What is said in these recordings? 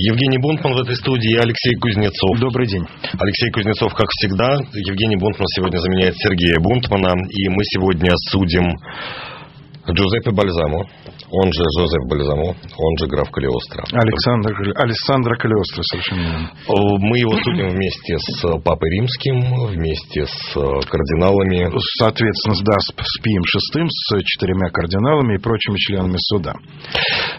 Евгений Бунтман в этой студии и Алексей Кузнецов. Добрый день. Алексей Кузнецов, как всегда. Евгений Бунтман сегодня заменяет Сергея Бунтмана. И мы сегодня судим Джузеппе Бальзамо, он же Жозеф Бальзамо, он же граф Калиостро. Александр, Александр Калиостро, совершенно верно. Мы его судим вместе с Папой Римским, вместе с кардиналами. Соответственно, да, с Пием VI, с четырьмя кардиналами и прочими членами суда.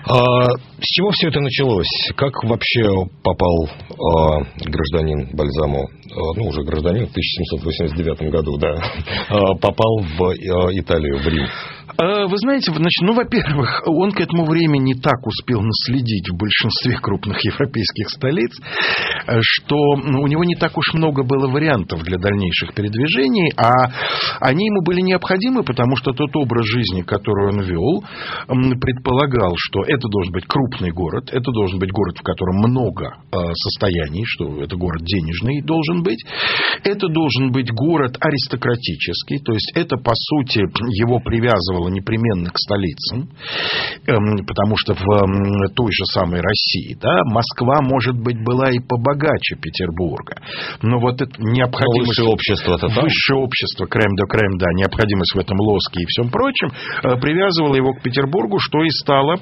А, с чего все это началось? Как вообще попал а, гражданин Бальзамо, а, ну, уже гражданин в 1789 году, да, а, попал в а, Италию, в Рим? А, вы знаете, значит, ну, во-первых, он к этому времени так успел наследить в большинстве крупных европейских столиц, что ну, у него не так уж много было вариантов для дальнейших передвижений, а они ему были необходимы, потому что тот образ жизни, который он вел, предполагал, что это должен быть крупный город, это должен быть город, в котором много а, состояний, что это город денежный должен быть, это должен быть город аристократический, то есть это, по сути, его привязывало непременно к столицам, эм, потому что в той же самой России, да, Москва, может быть, была и побогаче Петербурга, но вот это необходимость... высшее общество это Высшее общество, крем до крем, да, необходимость в этом лоске и всем прочем, э, привязывала его к Петербургу, что и стало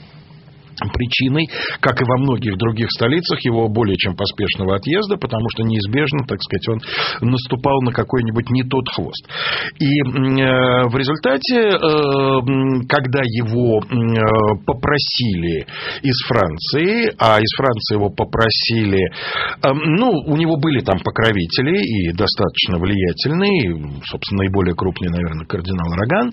причиной, как и во многих других столицах, его более чем поспешного отъезда, потому что неизбежно, так сказать, он наступал на какой-нибудь не тот хвост. И э, в результате, э, когда его э, попросили из Франции, а из Франции его попросили, ну, у него были там покровители и достаточно влиятельные, собственно, наиболее крупный, наверное, кардинал Роган,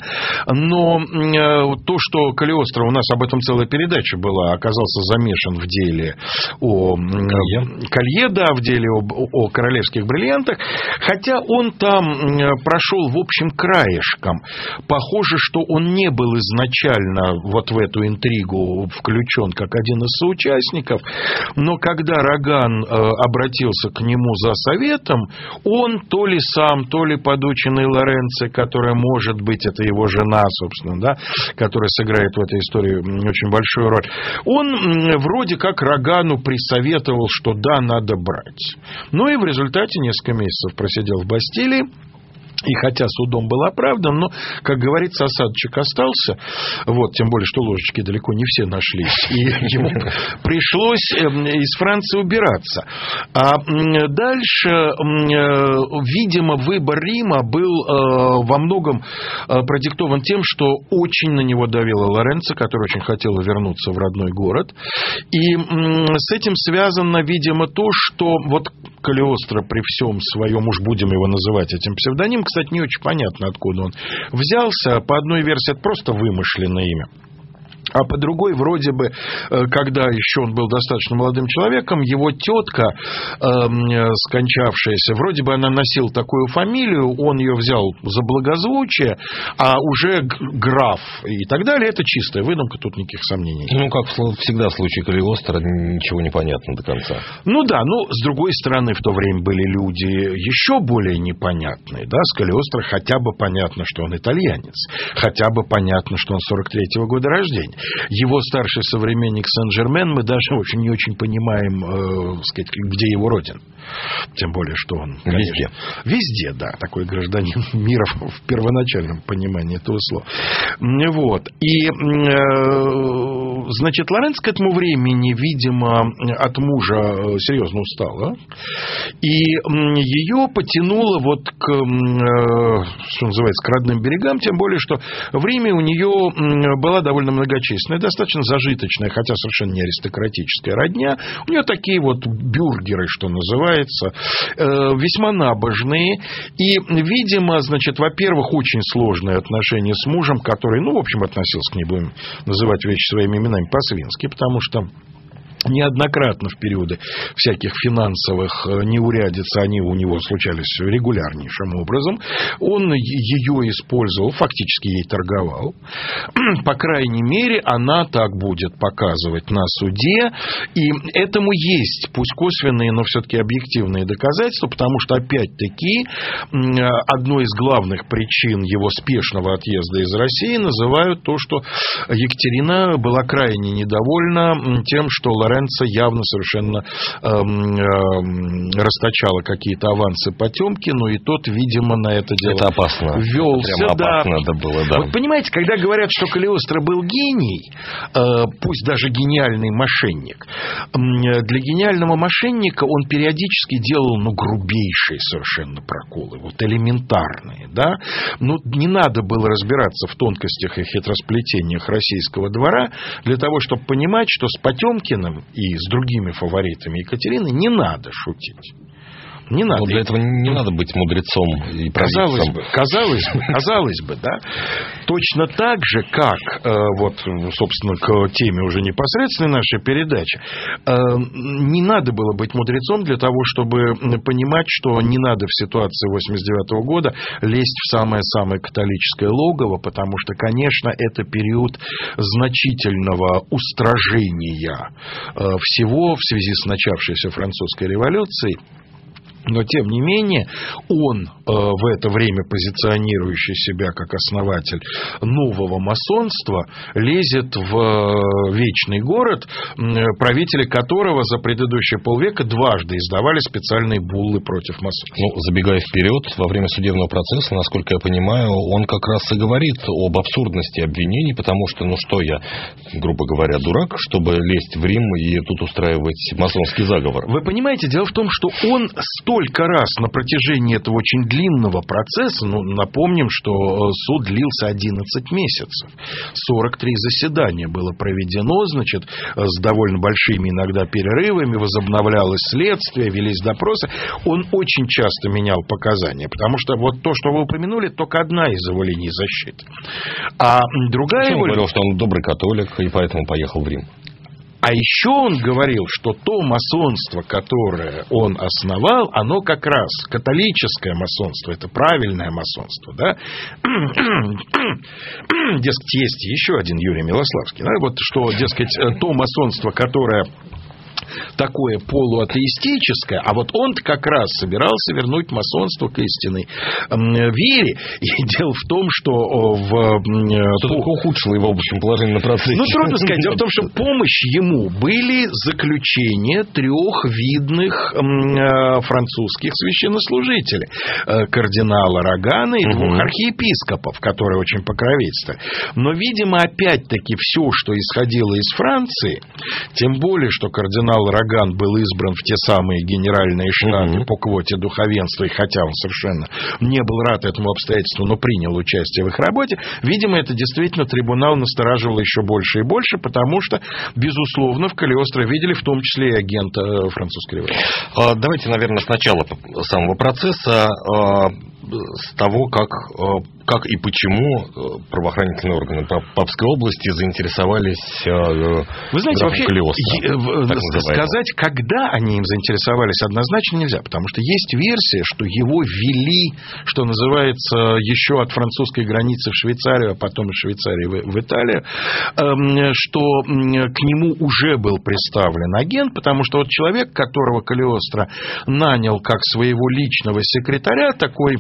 но то, что Калиостро, у нас об этом целая передача была, была, оказался замешан в деле о Колье, Колье да, в деле о, о королевских бриллиантах, хотя он там прошел, в общем, краешком. Похоже, что он не был изначально вот в эту интригу включен как один из соучастников, но когда Роган э, обратился к нему за советом, он то ли сам, то ли подученный Лоренцо, которая, может быть, это его жена, собственно, да, которая сыграет в этой истории очень большую роль, он вроде как Рогану присоветовал, что да, надо брать. Ну и в результате несколько месяцев просидел в Бастилии. И хотя судом был оправдан, но, как говорится, осадочек остался. Вот, тем более, что ложечки далеко не все нашлись. И ему пришлось эм, из Франции убираться. А дальше, э, видимо, выбор Рима был э, во многом э, продиктован тем, что очень на него давила Лоренцо, который очень хотел вернуться в родной город. И с этим связано, видимо, то, что вот Калиостро при всем своем, уж будем его называть этим псевдоним, кстати, не очень понятно, откуда он взялся. По одной версии, это просто вымышленное имя. А по другой, вроде бы, э, когда еще он был достаточно молодым человеком, его тетка, э, скончавшаяся, вроде бы она носила такую фамилию, он ее взял за благозвучие, а уже граф и так далее, это чистая выдумка, тут никаких сомнений. Ну, как всегда в случае Калиостро, ничего не понятно до конца. Ну да, ну, с другой стороны, в то время были люди еще более непонятные, да, с Калиостро хотя бы понятно, что он итальянец, хотя бы понятно, что он 43-го года рождения. Его старший современник Сен-Жермен, мы даже очень не очень понимаем, э, сказать, где его родина. Тем более, что он... Конечно, везде. Везде, да, такой гражданин мира в первоначальном понимании этого слова. Вот. И, э, значит, Лоренц к этому времени, видимо, от мужа э, серьезно устала. И ее потянуло вот к, э, что называется, к родным берегам, тем более, что в Риме у нее была довольно многочисленная, достаточно зажиточная, хотя совершенно не аристократическая родня. У нее такие вот бюргеры, что называется, э, весьма набожные. И, видимо, значит, во-первых, очень сложные отношения с мужем, который, ну, в общем, относился к ней, будем называть вещи своими именами, по-свински, потому что неоднократно в периоды всяких финансовых э, неурядиц они у него случались регулярнейшим образом. Он ее использовал, фактически ей торговал. По крайней мере, она так будет показывать на суде. И этому есть, пусть косвенные, но все-таки объективные доказательства, потому что, опять-таки, одной из главных причин его спешного отъезда из России называют то, что Екатерина была крайне недовольна тем, что Лорен Лоренцо явно совершенно эм, эм, расточала какие-то авансы Потемкину, и тот, видимо, на это дело это опасно. велся. Прямо да. опасно это было, да. Вот понимаете, когда говорят, что Калиостро был гений, э, пусть даже гениальный мошенник, для гениального мошенника он периодически делал, ну, грубейшие совершенно проколы, вот элементарные, да. Ну, не надо было разбираться в тонкостях и хитросплетениях российского двора для того, чтобы понимать, что с Потемкиным и с другими фаворитами Екатерины не надо шутить. Не надо. Но для этого не надо быть мудрецом и Казалось бы, казалось бы, казалось бы, да. Точно так же, как, э, вот, собственно, к теме уже непосредственной нашей передачи, э, не надо было быть мудрецом для того, чтобы понимать, что не надо в ситуации 89 года лезть в самое-самое католическое логово, потому что, конечно, это период значительного устражения э, всего в связи с начавшейся французской революцией. Но, тем не менее, он э, в это время, позиционирующий себя как основатель нового масонства, лезет в э, вечный город, э, правители которого за предыдущие полвека дважды издавали специальные буллы против масонства. Ну, забегая вперед, во время судебного процесса, насколько я понимаю, он как раз и говорит об абсурдности обвинений, потому что, ну что я, грубо говоря, дурак, чтобы лезть в Рим и тут устраивать масонский заговор. Вы понимаете, дело в том, что он 100 сколько раз на протяжении этого очень длинного процесса, ну, напомним, что э, суд длился 11 месяцев, 43 заседания было проведено, значит, э, с довольно большими иногда перерывами, возобновлялось следствие, велись допросы, он очень часто менял показания, потому что вот то, что вы упомянули, только одна из его линий защиты. А другая... Почему его... говорил, что он добрый католик и поэтому поехал в Рим? А еще он говорил, что то масонство, которое он основал, оно как раз католическое масонство, это правильное масонство, да? Дескать, есть еще один Юрий Милославский, да? Вот что, дескать, то масонство, которое такое полуатеистическое, а вот он как раз собирался вернуть масонство к истинной вере. И дело в том, что в... Что по... ухудшило его, в общем, положение на процессе. Ну, трудно сказать. Дело в том, что помощь ему были заключения трех видных э, французских священнослужителей. Э, кардинала Рогана и двух архиепископов, которые очень покровительствовали. Но, видимо, опять-таки все, что исходило из Франции, тем более, что кардинал Роган был избран в те самые генеральные штаты mm-hmm. по квоте духовенства, и хотя он совершенно не был рад этому обстоятельству, но принял участие в их работе, видимо, это действительно трибунал настораживал еще больше и больше, потому что, безусловно, в Калиостро видели в том числе и агента э, французской революции. А, давайте, наверное, сначала самого процесса а, с того, как как и почему э, правоохранительные органы Папской области заинтересовались э, Вы знаете, вообще Калиостро, сказать, когда они им заинтересовались, однозначно нельзя, потому что есть версия, что его вели, что называется, еще от французской границы в Швейцарию, а потом из Швейцарии в, в Италию, эм, что к нему уже был представлен агент, потому что вот человек, которого Калиостро нанял как своего личного секретаря, такой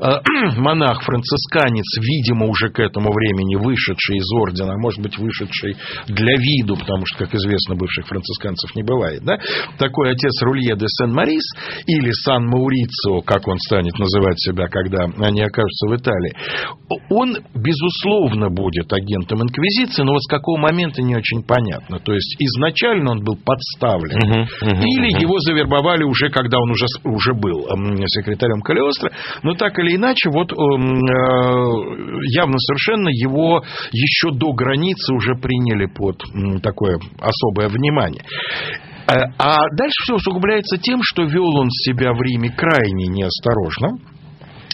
э, монах францисканец, францисканец, видимо, уже к этому времени вышедший из ордена, а может быть, вышедший для виду, потому что, как известно, бывших францисканцев не бывает, да? такой отец Рулье де Сен-Марис или Сан-Маурицио, как он станет называть себя, когда они окажутся в Италии, он, безусловно, будет агентом инквизиции, но вот с какого момента не очень понятно. То есть, изначально он был подставлен, uh-huh, uh-huh, или uh-huh. его завербовали уже, когда он уже, уже был секретарем Калиостро, но так или иначе, вот явно совершенно его еще до границы уже приняли под такое особое внимание. Э, а дальше все усугубляется тем, что вел он себя в Риме крайне неосторожно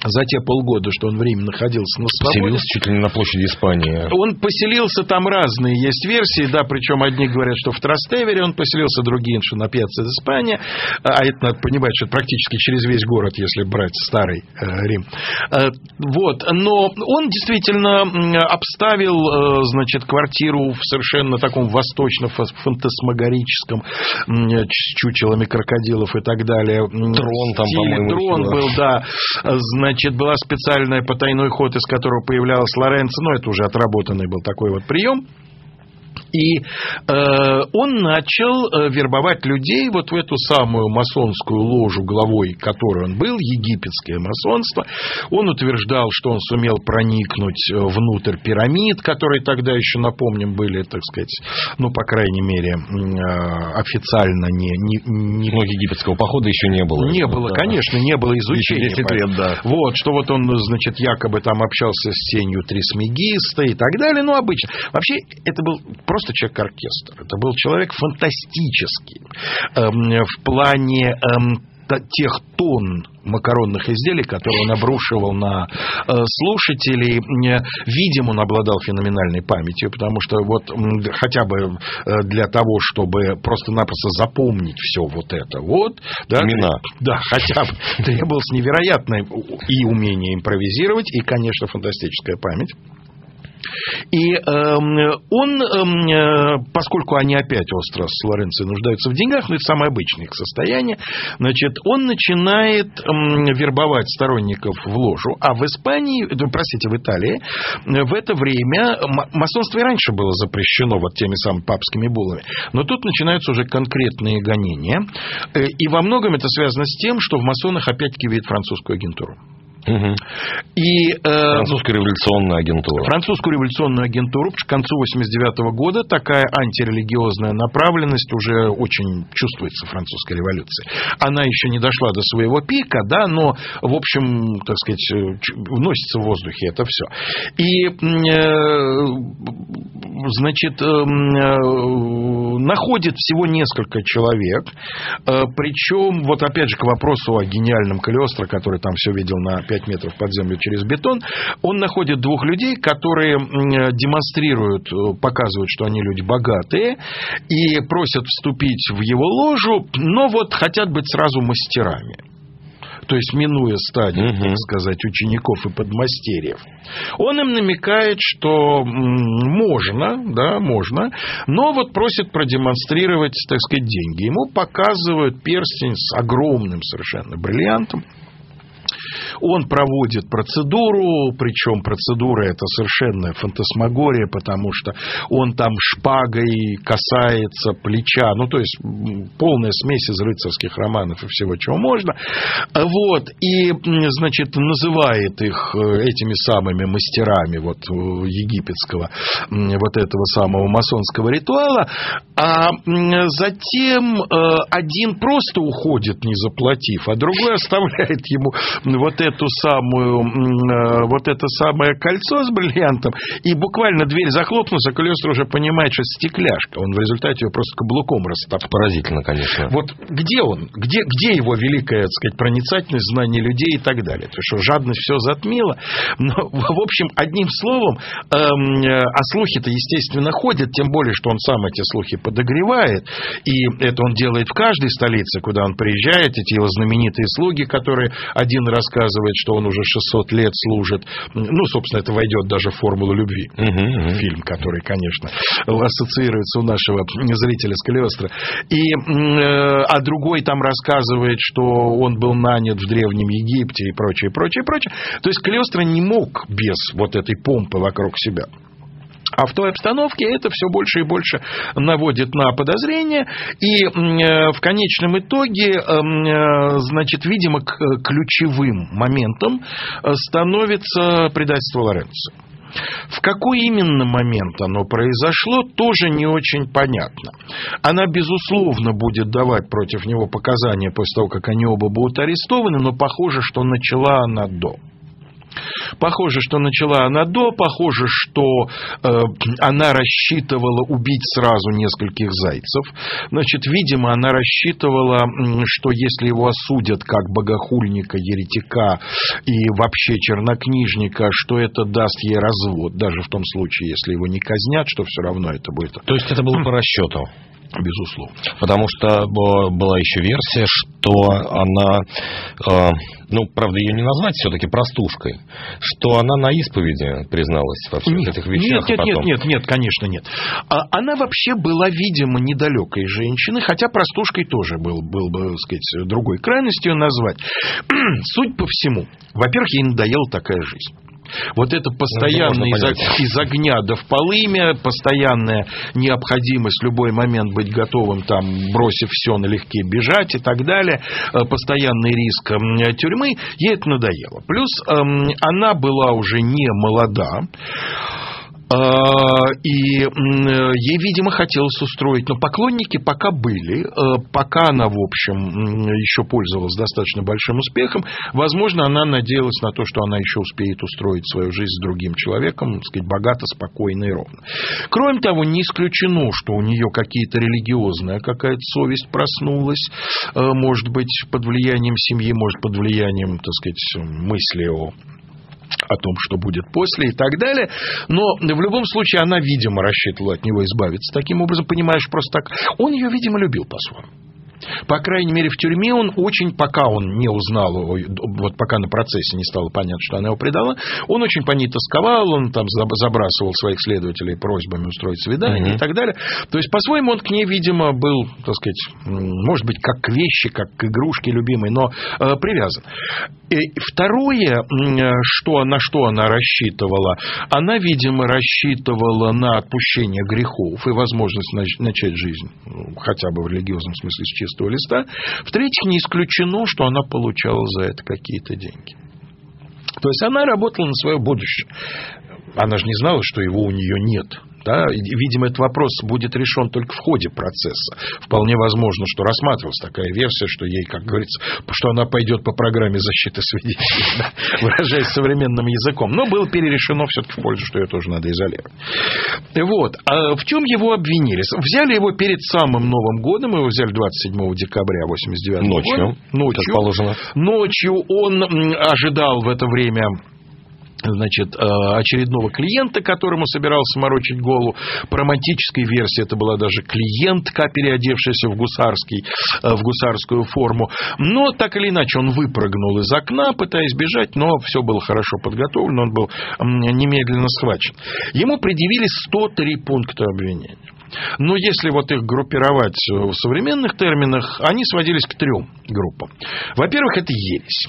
за те полгода, что он время находился на свободе. Поселился чуть ли не на площади Испании. Он поселился там разные, есть версии, да, причем одни говорят, что в Трастевере он поселился, другие, что на Пьяцца Испания, а это надо понимать, что это практически через весь город, если брать старый э, Рим. Э, вот, но он действительно обставил, э, значит, квартиру в совершенно таком восточно-фантасмагорическом, с чучелами крокодилов и так далее. Трон там, по-моему. Трон был, да, значит, Значит, была специальная потайной ход, из которого появлялась Лоренцо, но это уже отработанный был такой вот прием. И э, он начал э, вербовать людей вот в эту самую масонскую ложу, главой которой он был, египетское масонство. Он утверждал, что он сумел проникнуть э, внутрь пирамид, которые тогда еще, напомним, были, так сказать, ну, по крайней мере, э, официально не... не, не... Ну, египетского похода еще не было. Не было, да. конечно, не было изучения. 10 лет, да. Вот, что вот он, значит, якобы там общался с тенью Трисмегиста и так далее, ну, обычно. Вообще, это был просто человек-оркестр. Это был человек фантастический эм, в плане эм, тех тонн макаронных изделий, которые он обрушивал на э, слушателей. Видимо, он обладал феноменальной памятью, потому что вот хотя бы э, для того, чтобы просто-напросто запомнить все вот это вот. Да, Имена. Да, хотя бы требовалось невероятное и умение импровизировать, и, конечно, фантастическая память. И э, он, э, поскольку они опять остро с Лоренцо нуждаются в деньгах, ну, это самое обычное их состояние, значит, он начинает э, вербовать сторонников в ложу, а в Испании, э, простите, в Италии, в это время масонство и раньше было запрещено вот теми самыми папскими буллами, но тут начинаются уже конкретные гонения, э, и во многом это связано с тем, что в масонах опять-таки видят французскую агентуру. Угу. И, э, Французская революционная агентура. Французскую революционную агентуру к концу 89 года такая антирелигиозная направленность уже очень чувствуется в французской революции. Она еще не дошла до своего пика, да, но, в общем, так сказать, вносится в воздухе это все. И, э, значит, э, э, находит всего несколько человек, э, причем, вот опять же, к вопросу о гениальном Калиостро, который там все видел на 5 метров под землю через бетон, он находит двух людей, которые демонстрируют, э, показывают, что они люди богатые, и просят вступить в его ложу, но вот хотят быть сразу мастерами то есть минуя стадию, угу. так сказать, учеников и подмастерьев. Он им намекает, что можно, да, можно, но вот просит продемонстрировать, так сказать, деньги. Ему показывают перстень с огромным совершенно бриллиантом, он проводит процедуру, причем процедура это совершенно фантасмагория, потому что он там шпагой касается плеча, ну, то есть полная смесь из рыцарских романов и всего, чего можно. Вот, и, значит, называет их э, этими самыми мастерами вот э, египетского вот этого самого масонского ритуала, а затем э, один просто уходит, не заплатив, а другой оставляет ему вот эту самую, э, вот это самое кольцо с бриллиантом, и буквально дверь захлопнулась, а Калиостро уже понимает, что стекляшка. Он в результате ее просто каблуком растоптал. Поразительно, конечно. Вот где он? Где, где его великая, так сказать, проницательность, знание людей и так далее? То, что жадность все затмила. Но, в общем, одним словом, эм, э, а слухи-то, естественно, ходят, тем более, что он сам эти слухи подогревает, и это он делает в каждой столице, куда он приезжает, эти его знаменитые слуги, которые один рассказывает, что он уже 600 лет служит. Ну, собственно, это войдет даже в формулу любви. Угу, угу. Фильм, который, конечно, ассоциируется у нашего зрителя с Калиостро. И, э, а другой там рассказывает, что он был нанят в Древнем Египте и прочее, прочее, прочее. То есть Калиостро не мог без вот этой помпы вокруг себя. А в той обстановке это все больше и больше наводит на подозрение. И э, в конечном итоге, эм, э, значит, видимо, ключевым моментом э, становится предательство Лоренцо. В какой именно момент оно произошло, тоже не очень понятно. Она, безусловно, будет давать против него показания после того, как они оба будут арестованы, но похоже, что начала она до. Похоже, что начала она до, похоже, что э, она рассчитывала убить сразу нескольких зайцев. Значит, видимо, она рассчитывала, что если его осудят как богохульника, еретика и вообще чернокнижника, что это даст ей развод, даже в том случае, если его не казнят, что все равно это будет. То есть это было по расчету? Безусловно. Потому что была еще версия, что она, э, ну, правда, ее не назвать все-таки простушкой, что она на исповеди призналась во всех нет, этих вещах. Нет, нет, нет, нет, нет, конечно, нет. А она вообще была, видимо, недалекой женщиной, хотя простушкой тоже был, был бы, так сказать, другой крайностью назвать. Суть по всему. Во-первых, ей надоела такая жизнь. Вот это постоянное ну, из, из огня до в полымя, постоянная необходимость в любой момент быть готовым, там, бросив все налегке, бежать и так далее, э, постоянный риск тюрьмы, ей это надоело. Плюс эм, она была уже не молода, и ей, видимо, хотелось устроить, но поклонники пока были, э, пока она, в общем, еще пользовалась достаточно большим успехом, возможно, она надеялась на то, что она еще успеет устроить свою жизнь с другим человеком, так сказать, богато, спокойно и ровно. Кроме того, не исключено, что у нее какие-то религиозная какая-то совесть проснулась, э, может быть, под влиянием семьи, может, под влиянием, так сказать, мысли о о том, что будет после и так далее. Но в любом случае она, видимо, рассчитывала от него избавиться. Таким образом, понимаешь, просто так. Он ее, видимо, любил по-своему. По крайней мере, в тюрьме он очень, пока он не узнал, вот пока на процессе не стало понятно, что она его предала, он очень по ней тосковал, он там забрасывал своих следователей просьбами устроить свидание угу. и так далее. То есть, по-своему, он к ней, видимо, был, так сказать, может быть, как к вещи, как к игрушке любимой, но э, привязан. И второе, что, на что она рассчитывала, она, видимо, рассчитывала на отпущение грехов и возможность начать жизнь, ну, хотя бы в религиозном смысле, с чистого листа. В-третьих, не исключено, что она получала за это какие-то деньги. То есть она работала на свое будущее. Она же не знала, что его у нее нет. Да? Видимо, этот вопрос будет решен только в ходе процесса. Вполне возможно, что рассматривалась такая версия, что ей, как говорится, что она пойдет по программе защиты свидетелей, да? выражаясь современным языком. Но было перерешено все-таки в пользу, что ее тоже надо изолировать. Вот. А в чем его обвинили? Взяли его перед самым Новым годом, его взяли 27 декабря 89 Ночью, года. Ночью. Положено. Ночью он ожидал в это время значит, э, очередного клиента, которому собирался морочить голову. По романтической версии это была даже клиентка, переодевшаяся в, гусарский, э, в гусарскую форму. Но так или иначе он выпрыгнул из окна, пытаясь бежать, но все было хорошо подготовлено, он был немедленно схвачен. Ему предъявили 103 пункта обвинения. Но если вот их группировать в современных терминах, они сводились к трем группам. Во-первых, это ересь.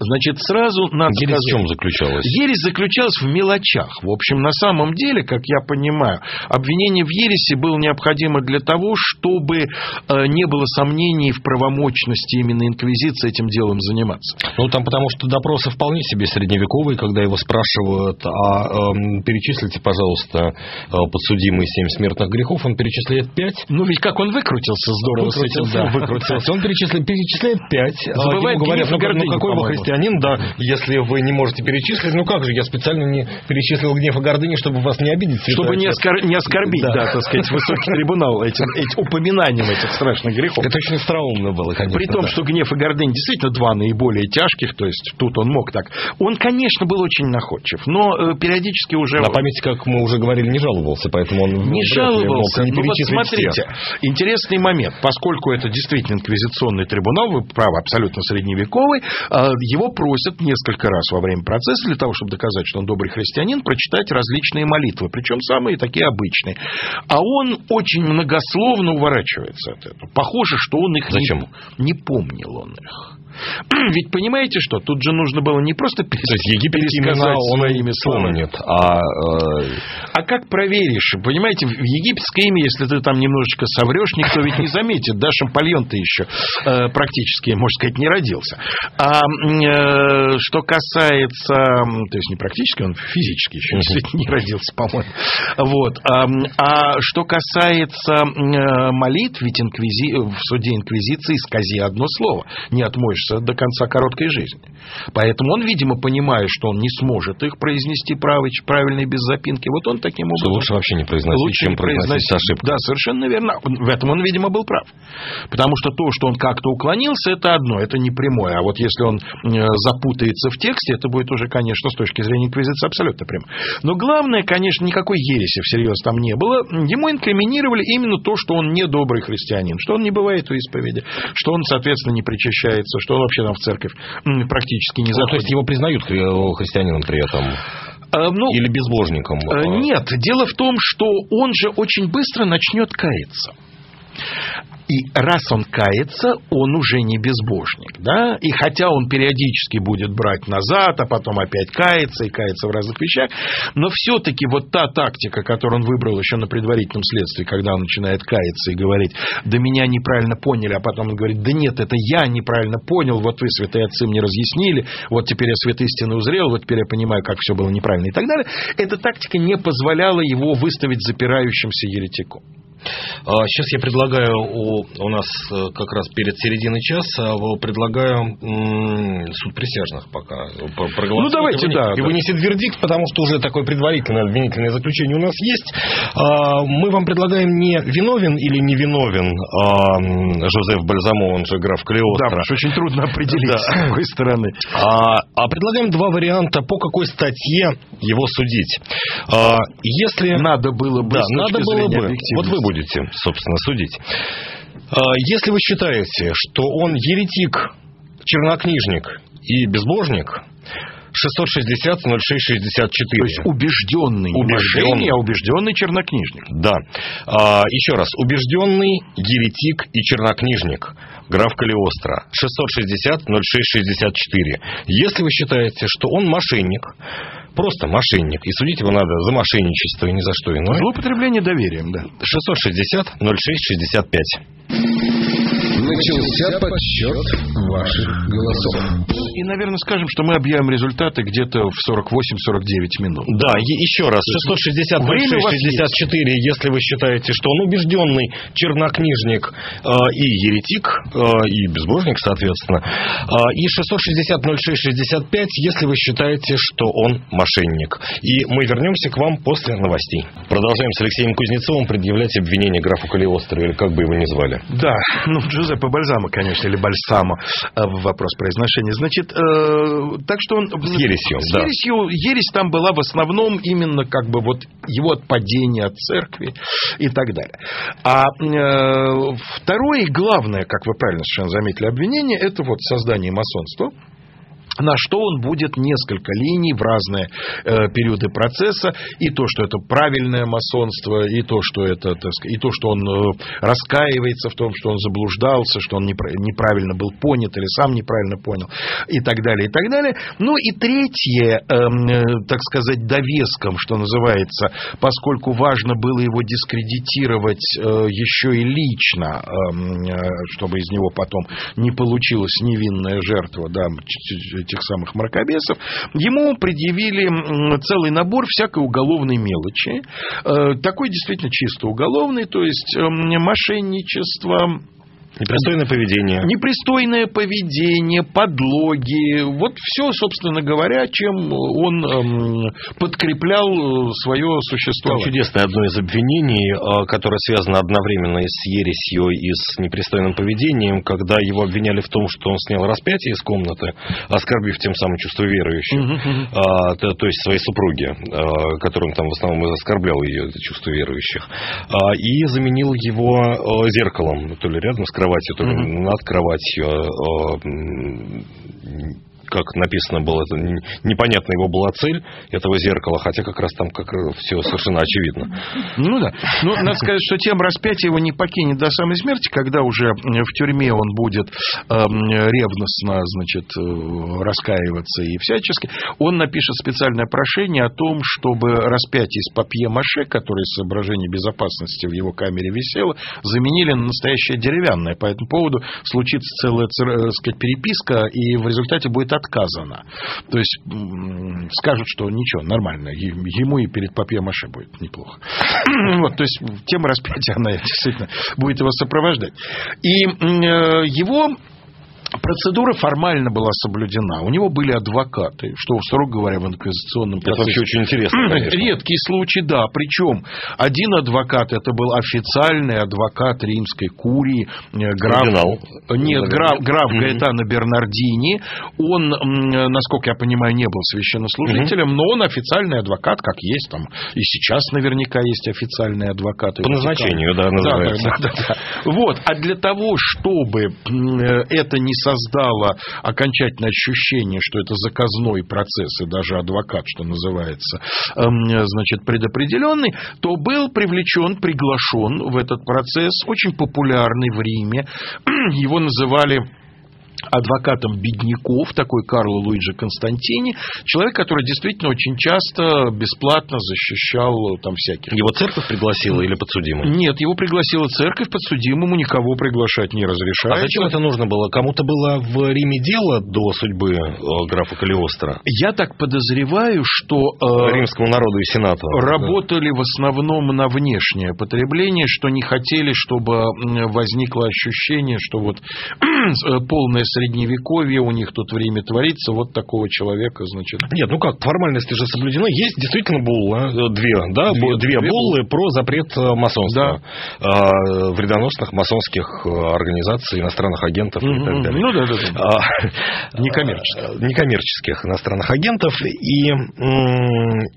Значит, сразу надо Ересь сказать... в чем заключалась? Ересь заключалась в мелочах. В общем, на самом деле, как я понимаю, обвинение в ересе было необходимо для того, чтобы э, не было сомнений в правомочности именно инквизиции этим делом заниматься. Ну, там потому что допросы вполне себе средневековые, когда его спрашивают, а э, перечислите, пожалуйста, э, подсудимые семь смертных грехов, он перечисляет пять. Ну, ведь как он выкрутился здорово выкрутился, с этим, да. Выкрутился. Он перечисляет, перечисляет пять. Забывает говорят, ну, ну какой вы христианин, да, если вы не можете перечислить, ну как же, я специально не перечислил гнев и гордыни, чтобы вас не обидеть. Чтобы не, оскор... не оскорбить, да. да, так сказать, высокий трибунал этим, этим упоминанием этих страшных грехов. Это очень остроумно было, конечно. При том, да. что гнев и гордыня действительно два наиболее тяжких, то есть тут он мог так. Он, конечно, был очень находчив, но э, периодически уже... На память, как мы уже говорили, не жаловался, поэтому он... Не жаловался, не ну вот смотрите, всех. интересный момент, поскольку это действительно инквизиционный трибунал, вы правы, абсолютно средневековый, э, его просят несколько раз во время процесса для того, чтобы доказать, что он добрый христианин, прочитать различные молитвы, причем самые такие обычные. А он очень многословно уворачивается от этого. Похоже, что он их Зачем? Не, не помнил он их. Ведь понимаете что? Тут же нужно было не просто пересказать своими словами. Нет, а, э... а как проверишь? Понимаете, в египетское имя, если ты там немножечко соврешь, никто ведь не заметит. Да, Шампальон-то еще э, практически, можно сказать, не родился. А э, что касается... То есть не практически, он физически еще не родился, по-моему. Вот. А, а что касается э, молитв, ведь инквизи... в суде инквизиции скази одно слово. Не отмоешь продержится до конца короткой жизни. Поэтому он, видимо, понимая, что он не сможет их произнести правильно и без запинки, вот он таким образом... Лучше вообще не произносить, лучше чем произносить ошибку. Да, совершенно верно. В этом он, видимо, был прав. Потому что то, что он как-то уклонился, это одно, это не прямое. А вот если он э, запутается в тексте, это будет уже, конечно, с точки зрения инквизиции абсолютно прямо. Но главное, конечно, никакой ереси всерьез там не было. Ему инкриминировали именно то, что он не добрый христианин, что он не бывает у исповеди, что он, соответственно, не причащается, что он вообще там в церковь практически не заходит. Ну, то есть его признают христианином при этом? А, ну, Или безбожником? Э, нет, дело в том, что он же очень быстро начнет каяться. И раз он кается, он уже не безбожник, да? И хотя он периодически будет брать назад, а потом опять кается и кается в разных вещах, но все-таки вот та тактика, которую он выбрал еще на предварительном следствии, когда он начинает каяться и говорить, да меня неправильно поняли, а потом он говорит, да нет, это я неправильно понял, вот вы, святые отцы, мне разъяснили, вот теперь я свет истины узрел, вот теперь я понимаю, как все было неправильно и так далее. Эта тактика не позволяла его выставить запирающимся еретиком. Сейчас а, я предлагаю, у, нас э, как раз перед серединой часа, предлагаю м, суд присяжных пока Ну, давайте, и да. И вынесет вердикт, потому что уже такое предварительное обвинительное заключение у нас есть. А, мы вам предлагаем не виновен или не виновен а, Жозеф Бальзамо, он же граф Калиостро. Да, очень трудно определить, да. с какой стороны. А, а предлагаем два варианта, по какой статье его судить. Если... Надо было бы, да, надо было бы. Вот вы будете собственно, судить. А, если вы считаете, что он еретик, чернокнижник и безбожник, 660 0664. То есть убежденный, убежденный, а убежденный чернокнижник. Да. А, еще раз, убежденный еретик и чернокнижник. Граф Калиостро. 660 0664. Если вы считаете, что он мошенник, просто мошенник, и судить его надо за мошенничество и ни за что иное. Злоупотребление доверием, да. 660 0665. Начался подсчет ваших голосов. И, наверное, скажем, что мы объявим результаты где-то в 48-49 минут. Да, еще раз. 660 Время 64, если вы считаете, что он убежденный чернокнижник э, и еретик, э, и безбожник, соответственно. Э, и 660 0665, если вы считаете, что он мошенник. И мы вернемся к вам после новостей. Продолжаем с Алексеем Кузнецовым предъявлять обвинение графу Калиостро, или как бы его ни звали. Да, ну, Джузеппе Бальзамо, конечно, или Бальсамо, э, вопрос произношения. Значит, э, так что он... С ересью, с да. ересью, ересь там была в основном именно как бы вот его отпадение от церкви и так далее. А э, второе и главное, как вы правильно совершенно заметили, обвинение, это вот создание масонства на что он будет несколько линий в разные э, периоды процесса, и то, что это правильное масонство, и то, что это, сказать, и то, что он э, раскаивается в том, что он заблуждался, что он неправильно был понят или сам неправильно понял, и так далее, и так далее. Ну и третье, эм, э, так сказать, довеском, что называется, поскольку важно было его дискредитировать э, еще и лично, эм, э, чтобы из него потом не получилась невинная жертва, да, этих самых мракобесов, ему предъявили целый набор всякой уголовной мелочи. Э, такой действительно чисто уголовный, то есть эм, мошенничество, Непристойное поведение. Непристойное поведение, подлоги. Вот все, собственно говоря, чем он эм, подкреплял э, свое существование. Там чудесное одно из обвинений, э, которое связано одновременно и с ересью, и с непристойным поведением, когда его обвиняли в том, что он снял распятие из комнаты, оскорбив тем самым чувство верующих, uh-huh. а, то, то есть своей супруги, а, которым там в основном оскорблял ее это чувство верующих, а, и заменил его а, зеркалом, то ли рядом с кроватью, то ли mm-hmm. над кроватью а, как написано было, это непонятно его была цель этого зеркала, хотя как раз там как все совершенно очевидно. Ну да. Ну, надо сказать, что тема распятия его не покинет до самой смерти, когда уже в тюрьме он будет э, ревностно, значит, э, раскаиваться и всячески. Он напишет специальное прошение о том, чтобы распятие из папье-маше, которое из соображений безопасности в его камере висело, заменили на настоящее деревянное. По этому поводу случится целая, так сказать, переписка, и в результате будет отказано. То есть скажут, что ничего, нормально, ему и перед папье-маше будет неплохо. вот, то есть тема распятия, она действительно будет его сопровождать. И э, его Процедура формально была соблюдена. У него были адвокаты, что, строго говоря, в инквизиционном процессе... Это вообще очень интересно, конечно. Редкий случай, да. Причем один адвокат, это был официальный адвокат римской курии, э, граф... Кардинал. Нет, граф, граф угу. Гаэтано Бернардини. Он, насколько я понимаю, не был священнослужителем, угу. но он официальный адвокат, как есть там. И сейчас наверняка есть официальные адвокаты. По назначению, да, называется. Да, да, да, да. Вот. А для того, чтобы это не создало окончательное ощущение, что это заказной процесс, и даже адвокат, что называется, эм, значит, предопределенный, то был привлечен, приглашен в этот процесс, очень популярный в Риме. Его называли адвокатом бедняков, такой Карло Луиджи Константини, человек, который действительно очень часто бесплатно защищал там всяких. Его церковь пригласила или подсудимый? Нет, его пригласила церковь, подсудимому никого приглашать не разрешается. А зачем это нужно было? Кому-то было в Риме дело до судьбы э, графа Калиостро? Я так подозреваю, что... Э, Римскому народу и сенату. Работали да. в основном на внешнее потребление, что не хотели, чтобы возникло ощущение, что вот э, полное средневековье, у них тут время творится, вот такого человека, значит... Нет, ну как, формальности же соблюдены. Есть действительно булла, э, две, да, две, две, две буллы про запрет э, масонства. Да. А, вредоносных масонских э, организаций, иностранных агентов mm-hmm. и так далее. Ну, да, да, да. А, некоммерческих. Некоммерческих иностранных агентов. И,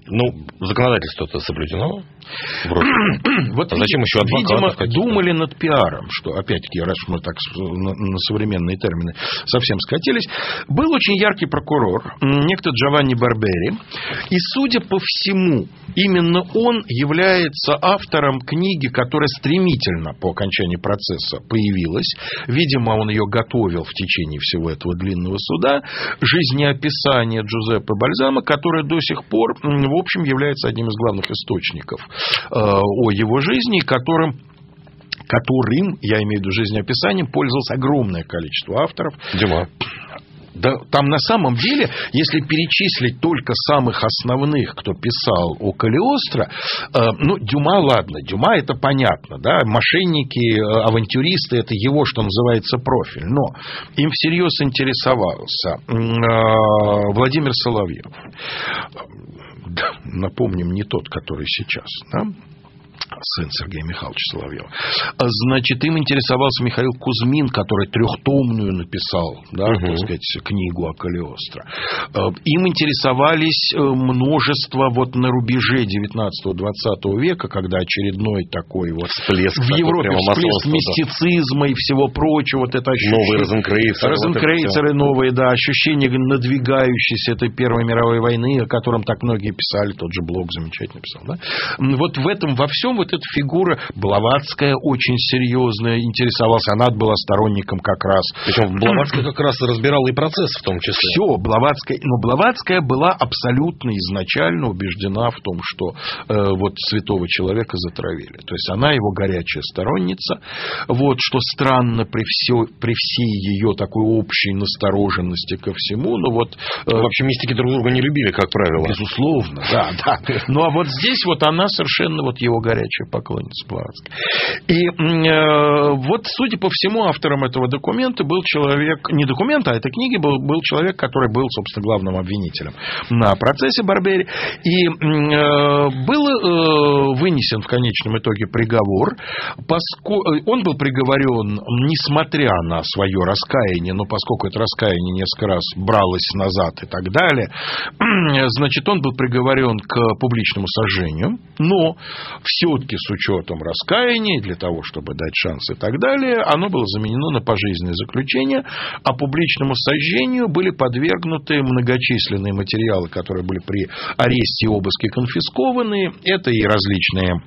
ну, законодательство-то соблюдено. вот а зачем еще адвокатов? Видимо, думали над пиаром, что, опять-таки, раз мы так на, на современные термины совсем скатились, был очень яркий прокурор, некто Джованни Барбери, и, судя по всему, именно он является автором книги, которая стремительно по окончании процесса появилась. Видимо, он ее готовил в течение всего этого длинного суда. Жизнеописание Джузеппе Бальзама, которое до сих пор, в общем, является одним из главных источников о его жизни, которым которым, я имею в виду жизнеописанием, пользовалось огромное количество авторов. Дюма. Да, там на самом деле, если перечислить только самых основных, кто писал о Калиостро, э, ну, Дюма, ладно, Дюма это понятно, да, мошенники, э, авантюристы, это его, что называется, профиль, но им всерьез интересовался э, Владимир Соловьев. Напомним, не тот, который сейчас, да? Сын Сергея Михайловича Соловьева. Значит, им интересовался Михаил Кузьмин, который трехтомную написал, да, угу. так сказать, книгу о Калиостро. Э, им интересовались э, множество вот на рубеже 19-20 века, когда очередной такой вот всплеск в Европе всплеск мистицизма и всего прочего, вот это ощущение. Новые розенкрейцеры. Розенкрейцеры вот новые, да, ощущение надвигающейся этой Первой мировой войны, о котором так многие писали, тот же Блок замечательно писал, да. Вот в этом во всем вот эта фигура Блаватская очень серьезная интересовалась. Она была сторонником как раз. Причем Блаватская как раз разбирала и процесс в том числе. Все, Блаватская. Но Блаватская была абсолютно изначально убеждена в том, что э, вот святого человека затравили. То есть она его горячая сторонница. Вот что странно при, все, при всей ее такой общей настороженности ко всему. Ну вот... Э, Вообще мистики друг друга не любили, как правило. Безусловно, да, да. Ну а вот здесь вот она совершенно вот его горячая горячая поклонница Блаватской. И э, вот, судя по всему, автором этого документа был человек, не документа, а этой книги был, был человек, который был, собственно, главным обвинителем на процессе Барбери. И э, был э, вынесен в конечном итоге приговор. Поскольку, э, он был приговорен, несмотря на свое раскаяние, но поскольку это раскаяние несколько раз бралось назад и так далее, значит, он был приговорен к публичному сожжению, но все все с учетом раскаяния, для того, чтобы дать шанс и так далее, оно было заменено на пожизненное заключение, а публичному сожжению были подвергнуты многочисленные материалы, которые были при аресте и обыске конфискованы. Это и различные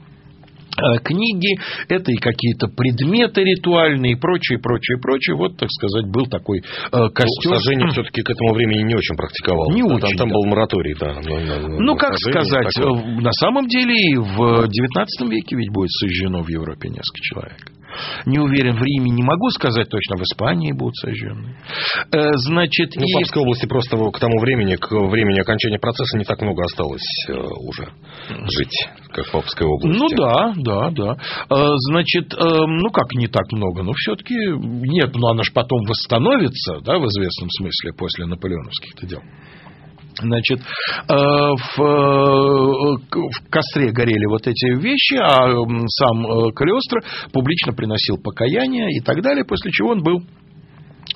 книги, это и какие-то предметы ритуальные и прочее, прочее, прочее. Вот, так сказать, был такой э, костер. Ну, сожжение все-таки к этому времени не очень практиковал. Не очень. Там, там да. был мораторий, да. На, ну, как сказать, такое. Э, на самом деле в XIX веке ведь будет сожжено в Европе несколько человек. Не уверен, в Риме не могу сказать точно, в Испании будут сожжены. Э, значит, ну, и... в Папской области просто к тому времени, к времени окончания процесса не так много осталось э, уже жить, как в Папской области. Ну да, да, да. Э, значит, ну как не так много, но все-таки нет, но она же потом восстановится, да, в известном смысле, после наполеоновских-то дел. Значит, э, в, э, в костре горели вот эти вещи, а сам э, Калиостро публично приносил покаяние и так далее, после чего он был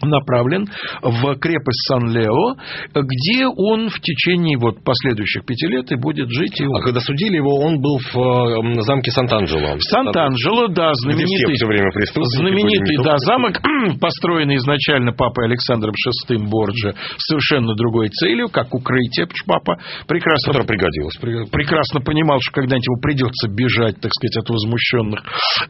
направлен в крепость Сан-Лео, где он в течение вот последующих пяти лет и будет жить. И а когда судили его, он был в замке Сант-Анджело. Сант-Анджело, да, знаменитый, все время знаменитый да, замок, построенный изначально папой Александром VI Борджа с совершенно другой целью, как укрытие, папа прекрасно, Которое пригодилось. прекрасно понимал, что когда-нибудь ему придется бежать, так сказать, от возмущенных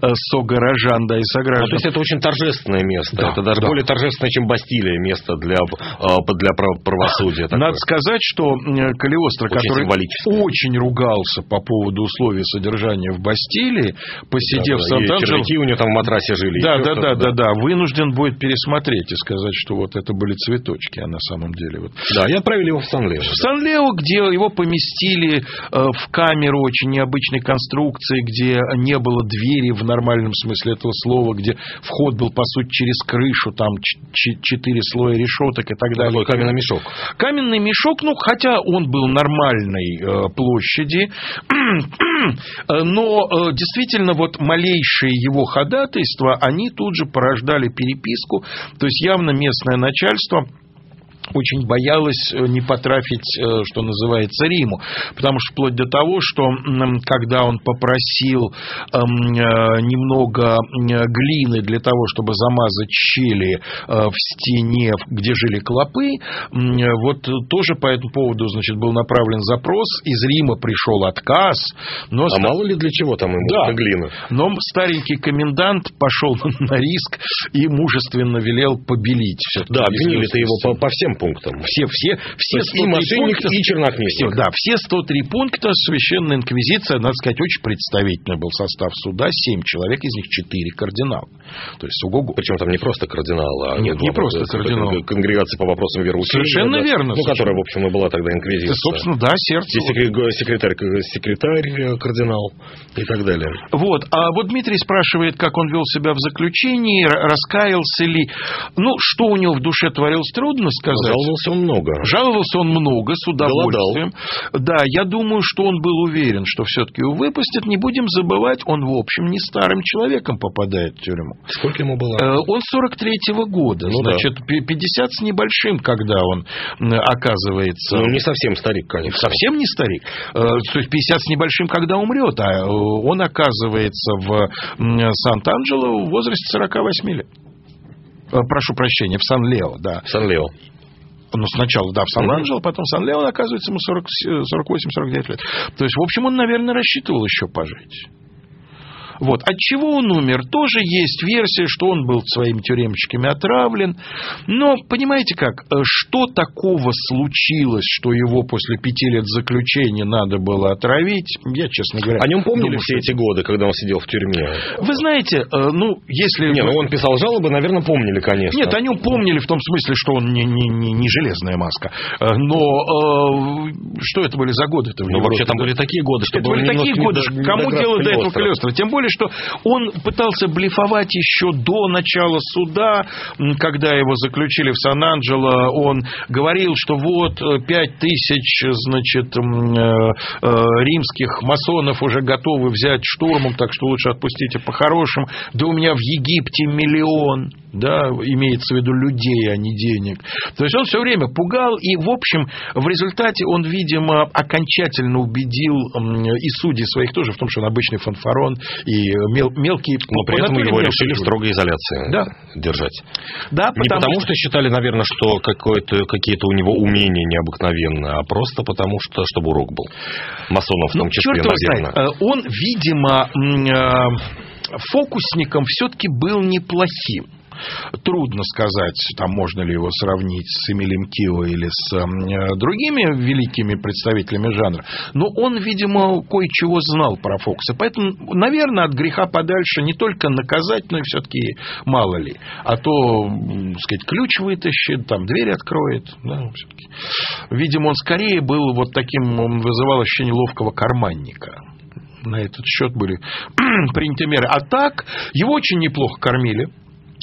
э, согорожан, да, и сограждан. Ну, то есть это очень торжественное место, да, это даже да. более торжественное торжественное, чем Бастилия, место для, а, для правосудия. Такое. Надо сказать, что Калиостро, который очень ругался по поводу условий содержания в Бастилии, посидев да, в Сан-Анджело... у него там в матрасе жили. Да, да, да, да, да, вынужден будет пересмотреть и сказать, что вот это были цветочки, а на самом деле... Вот. Да, и отправили его в Сан-Лео. В Сан-Лео, где его поместили э, в камеру очень необычной конструкции, где не было двери в нормальном смысле этого слова, где вход был, по сути, через крышу, там четыре слоя решеток и так далее. Такой каменный мешок. Каменный мешок, ну, хотя он был нормальной э, площади, но э, действительно вот малейшие его ходатайства, они тут же порождали переписку, то есть явно местное начальство очень боялась э, не потрафить, э, что называется, Риму. Потому что вплоть до того, что когда он попросил эм, э, немного глины для того, чтобы замазать щели в стене, где жили клопы, вот тоже по этому поводу значит, был направлен запрос. Из Рима пришел отказ. Но... А мало ли для чего там ему да. глина? Но старенький комендант пошел на риск и мужественно велел побелить. Да, обвинили-то его по, по всем пунктам. Все, все, все и мошенник, пункта, и чернокнижник. Все, да, все 103 пункта Священная Инквизиция, надо сказать, очень представительный был состав суда. Семь человек, из них четыре кардинала. То есть, ого-го. Причем там не просто кардинал, а... Нет, не просто кардинал. Конгрегация по вопросам вероучения. Совершенно да, верно. Ну, которая, в общем, и была тогда инквизиция. Собственно, да, сердце. Секретарь, секретарь, э, кардинал и так далее. Вот. А вот Дмитрий спрашивает, как он вел себя в заключении, раскаялся ли. Ну, что у него в душе творилось, трудно сказать. Жаловался он много. Жаловался он много, с удовольствием. Голодал. Да, я думаю, что он был уверен, что все-таки его выпустят. Не будем забывать, он, в общем, не старым человеком попадает в тюрьму. Сколько ему было? Э, он 43-го года. Ну, значит, да. 50 с небольшим, когда он оказывается... Ну, не совсем старик, конечно. Совсем не старик. Э, то есть 50 с небольшим, когда умрет, а э, он оказывается в Сант-Анджело в возрасте 48 лет. Прошу прощения, в Сан-Лео, да. Сан-Лео ну, сначала, да, в Сан-Анджело, потом в Сан-Лео, оказывается, ему 48-49 лет. То есть, в общем, он, наверное, рассчитывал еще пожить. Вот. От чего он умер? Тоже есть версия, что он был своими тюремщиками отравлен. Но, понимаете как, э, что такого случилось, что его после пяти лет заключения надо было отравить? Я, честно говоря... О нем помнили думаю, все что... эти годы, когда он сидел в тюрьме? Вы знаете, э, ну, если... Не, ну он писал жалобы, наверное, помнили, конечно. Нет, о нем помнили в том смысле, что он не, не, не, не железная маска. Э, но что это были за годы-то в Ну, вообще там были такие годы, что... Это были такие годы, кому дело до этого Калиостро? Тем более, что он пытался блефовать еще до начала суда, когда его заключили в Сан-Анджело, он говорил, что вот э, пять тысяч, значит, э, э, римских масонов уже готовы взять штурмом, так что лучше отпустите по-хорошему. Да у меня в Египте миллион, да, имеется в виду людей, а не денег. То есть он все время пугал, и, в общем, в результате он, видимо, окончательно убедил и судей своих тоже в том, что он обычный фанфарон, и мел, мелкие... Но при этом его решили в строгой изоляции да. держать. Да, потому Не потому, что... считали, наверное, что какие-то у него умения необыкновенные, а просто потому, что чтобы урок был. Масонов в том ну, числе, черт наверное. Знает. Э, он, видимо, э, фокусником все-таки был неплохим. Трудно сказать, там можно ли его сравнить с Эмилем Кио или с э, другими великими представителями жанра. Но он, видимо, кое-чего знал про Фокса. Поэтому, наверное, от греха подальше не только наказать, но и все-таки мало ли. А то, так сказать, ключ вытащит, там дверь откроет. Да. Видимо, он скорее был вот таким, он вызывал ощущение ловкого карманника на этот счет были приняты меры. А так, его очень неплохо кормили.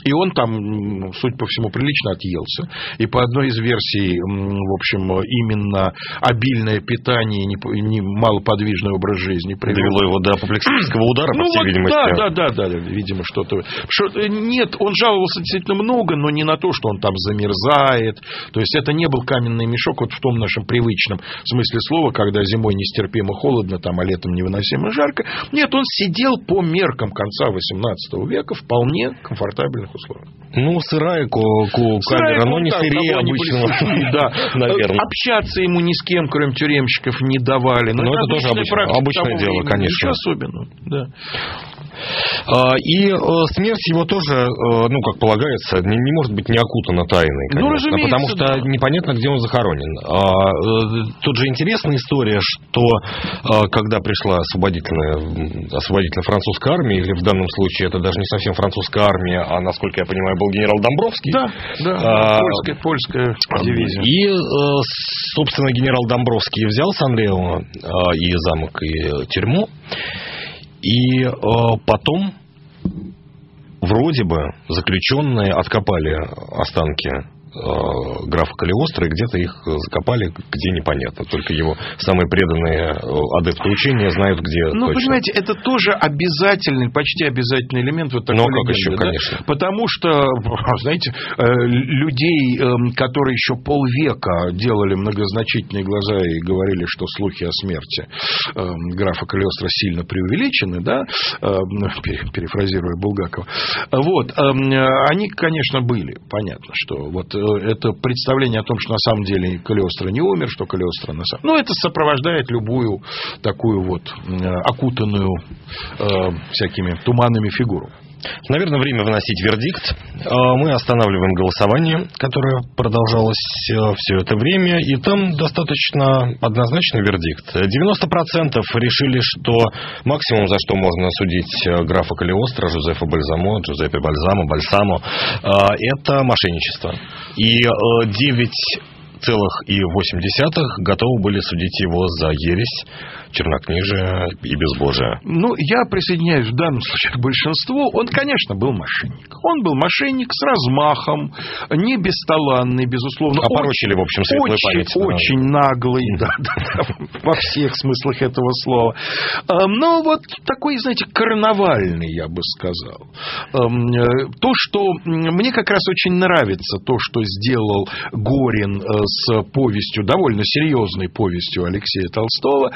И он там, судя по всему, прилично отъелся. И по одной из версий, в общем, именно обильное питание и малоподвижный образ жизни привело Довело его до апоплексического удара, ну, по всей вот, видимости. Да, да, да, да, видимо, что-то. Что, нет, он жаловался действительно много, но не на то, что он там замерзает. То есть это не был каменный мешок вот в том нашем привычном смысле слова, когда зимой нестерпимо холодно, там, а летом невыносимо жарко. Нет, он сидел по меркам конца XVIII века вполне комфортабельных условиях. Ну, сырая камера, но не сырее обычного. Да, наверное. Общаться ему ни с кем, кроме тюремщиков, не давали. Но, ну, это, тоже обычное дело, конечно. Ничего особенного, да. А, и э, смерть его тоже, э, ну, как полагается, не может быть не окутана тайной, конечно, ну, разумеется, потому что да. непонятно, где он захоронен. А, э, тут же интересная история, что когда пришла освободительная, освободительная французская армия, или в данном случае это даже не совсем французская армия, а, насколько я понимаю, был генерал Домбровский. Да, да, а, польская, польская дивизия. И, собственно, генерал Домбровский взял Сан-Рео и замок, и тюрьму. И э, потом вроде бы заключенные откопали останки графа Калиостро, и где-то их закопали, где непонятно. Только его самые преданные э, адепты учения знают, где Ну, точно. понимаете, это тоже обязательный, почти обязательный элемент вот такой Но ну, как еще, да? конечно. Потому что, знаете, э, людей, которые еще полвека делали многозначительные глаза и говорили, что слухи о смерти графа Калиостро сильно преувеличены, да, перефразируя Булгакова, вот, они, конечно, были, понятно, что вот это представление о том, что на самом деле Калиостро не умер, что Калиостро на самом... Ну, это сопровождает любую такую вот окутанную э, всякими туманами фигуру. Наверное, время выносить вердикт. А, мы останавливаем голосование, которое продолжалось э, все это время, и там достаточно однозначный вердикт. 90% решили, что максимум, за что можно судить э, графа Калиостро, Жозефа Бальзамо, Джузеппе Бальзамо, Бальсамо, а, это мошенничество. И 9 э, целых и 8 готовы были судить его за ересь, чернокнижие и безбожие. Ну, я присоединяюсь в данном случае к большинству. Он, конечно, был мошенник. Он был мошенник с размахом, не бесталанный, безусловно. Опорочили, в общем, светлой очень, памяти. Очень наглый, да, да, во всех смыслах этого слова. Но вот такой, знаете, карнавальный, я бы сказал. Э, то, что мне как раз очень нравится, то, что сделал Горин э, с повестью, довольно серьезной повестью Алексея Толстого,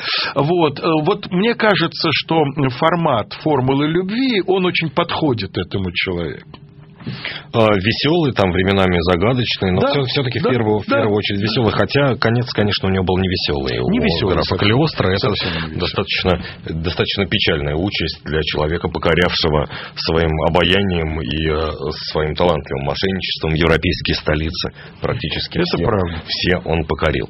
вот, э, вот мне кажется, что формат формулы любви, он очень подходит этому человеку. А, веселый, там временами загадочный, но да, все, все-таки да, в, первую, да, в первую очередь веселый. Хотя конец, конечно, у него был не веселый. Не веселый. Графа Калиостро это достаточно, достаточно печальная участь для человека, покорявшего своим обаянием и э, своим талантливым мошенничеством европейские столицы. Практически это все, правда. все он покорил.